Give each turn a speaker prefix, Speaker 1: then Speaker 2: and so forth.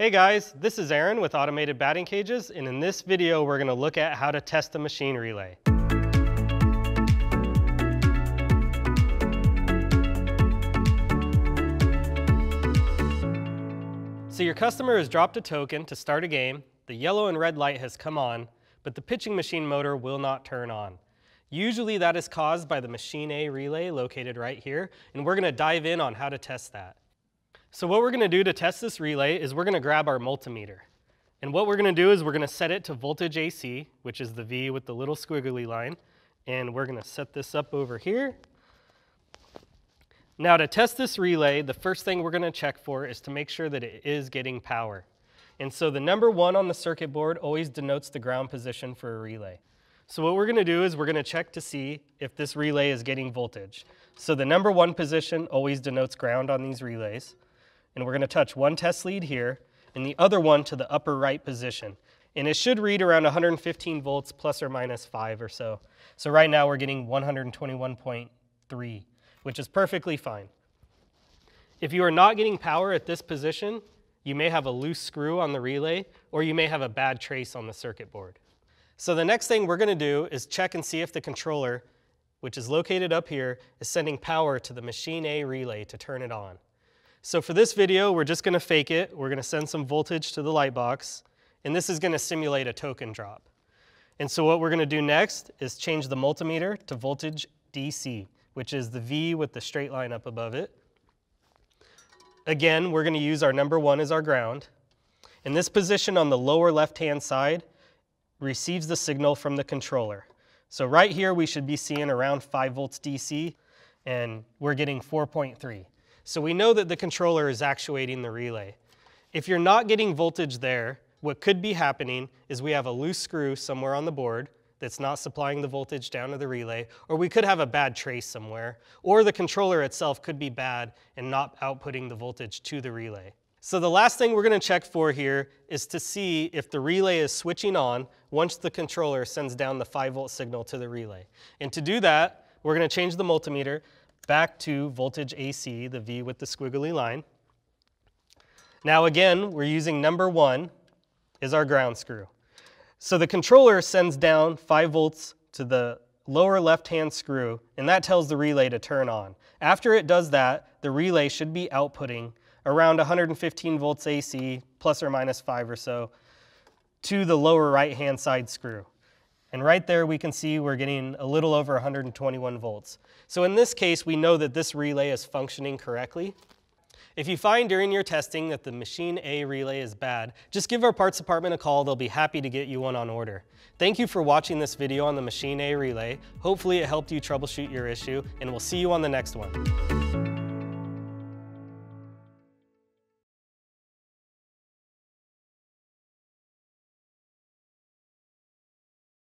Speaker 1: Hey guys, this is Aaron with Automated Batting Cages, and in this video we're going to look at how to test a machine relay. So your customer has dropped a token to start a game, the yellow and red light has come on, but the pitching machine motor will not turn on. Usually that is caused by the machine A relay located right here, and we're gonna dive in on how to test that. So what we're gonna do to test this relay is we're gonna grab our multimeter. And what we're gonna do is we're gonna set it to voltage AC, which is the V with the little squiggly line, and we're gonna set this up over here. Now to test this relay, the first thing we're gonna check for is to make sure that it is getting power. And so the number one on the circuit board always denotes the ground position for a relay. So what we're gonna do is we're gonna check to see if this relay is getting voltage. So the number one position always denotes ground on these relays. And we're gonna touch one test lead here and the other one to the upper right position. And it should read around 115 volts plus or minus five or so. So right now we're getting 121.3, which is perfectly fine. If you are not getting power at this position, you may have a loose screw on the relay, or you may have a bad trace on the circuit board. So the next thing we're gonna do is check and see if the controller, which is located up here, is sending power to the machine A relay to turn it on. So for this video, we're just gonna fake it. We're gonna send some voltage to the light box, and this is gonna simulate a token drop. And so what we're gonna do next is change the multimeter to voltage DC, which is the V with the straight line up above it. Again, we're gonna use our number one as our ground. And this position on the lower left-hand side receives the signal from the controller. So right here, we should be seeing around five volts DC, and we're getting 4.3. So we know that the controller is actuating the relay. If you're not getting voltage there, what could be happening is we have a loose screw somewhere on the board, that's not supplying the voltage down to the relay, or we could have a bad trace somewhere, or the controller itself could be bad and not outputting the voltage to the relay. So the last thing we're gonna check for here is to see if the relay is switching on once the controller sends down the 5 volt signal to the relay. And to do that, we're gonna change the multimeter back to voltage AC, the V with the squiggly line. Now again, we're using number one is our ground screw. So the controller sends down 5 volts to the lower left-hand screw, and that tells the relay to turn on. After it does that, the relay should be outputting around 115 volts AC, plus or minus 5 or so, to the lower right-hand side screw. And right there we can see we're getting a little over 121 volts. So in this case, we know that this relay is functioning correctly. If you find during your testing that the machine A relay is bad, just give our parts department a call. They'll be happy to get you one on order. Thank you for watching this video on the machine A relay. Hopefully it helped you troubleshoot your issue, and we'll see you on the next one.